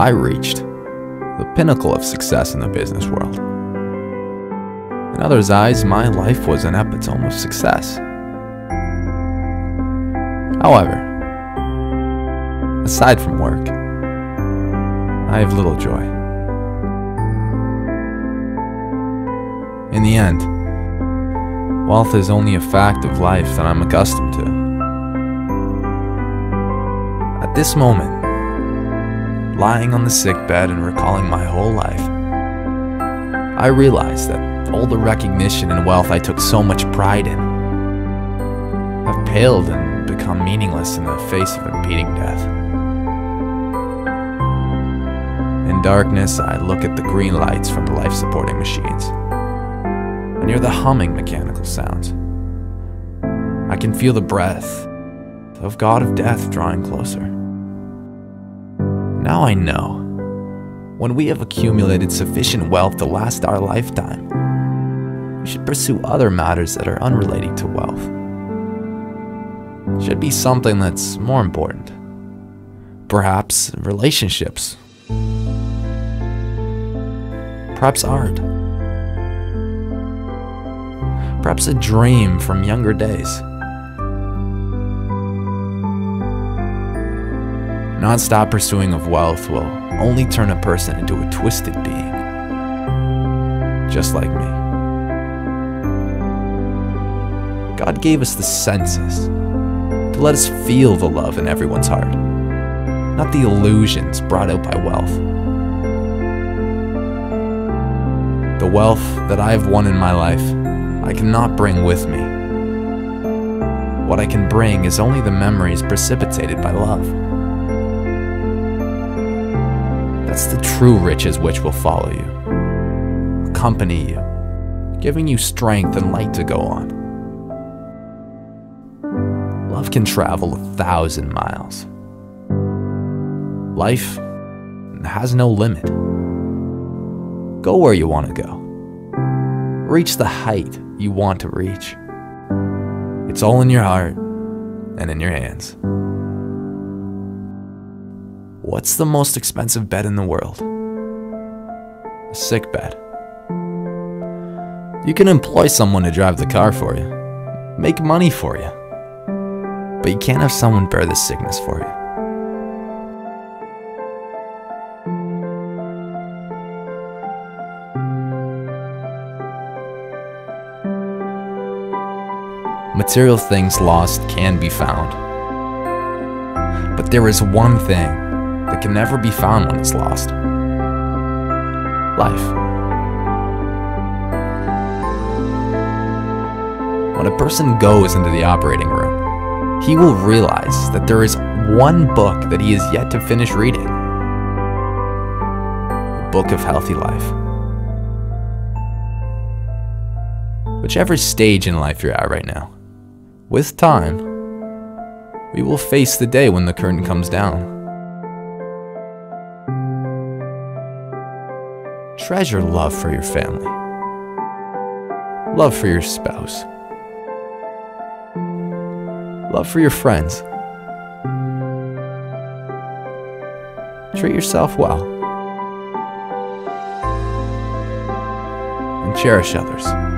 I reached the pinnacle of success in the business world. In others' eyes, my life was an epitome of success. However, aside from work, I have little joy. In the end, wealth is only a fact of life that I'm accustomed to. At this moment, lying on the sick bed and recalling my whole life, I realize that all the recognition and wealth I took so much pride in have paled and become meaningless in the face of impeding death. In darkness, I look at the green lights from the life supporting machines. I hear the humming mechanical sounds. I can feel the breath of God of Death drawing closer. Now I know. When we have accumulated sufficient wealth to last our lifetime, we should pursue other matters that are unrelated to wealth. It should be something that's more important. Perhaps relationships. Perhaps art. Perhaps a dream from younger days. Non-stop pursuing of wealth will only turn a person into a twisted being. Just like me. God gave us the senses to let us feel the love in everyone's heart, not the illusions brought out by wealth. The wealth that I have won in my life, I cannot bring with me. What I can bring is only the memories precipitated by love. That's the true riches which will follow you, accompany you, giving you strength and light to go on. Love can travel a thousand miles. Life has no limit. Go where you want to go. Reach the height you want to reach. It's all in your heart and in your hands. What's the most expensive bed in the world? A sick bed. You can employ someone to drive the car for you, make money for you, but you can't have someone bear the sickness for you. Material things lost can be found. But there is one thing that can never be found when it's lost life. When a person goes into the operating room, he will realize that there is one book that he has yet to finish reading the Book of Healthy Life. Whichever stage in life you're at right now, with time, we will face the day when the curtain comes down. Treasure love for your family, love for your spouse, love for your friends. Treat yourself well and cherish others.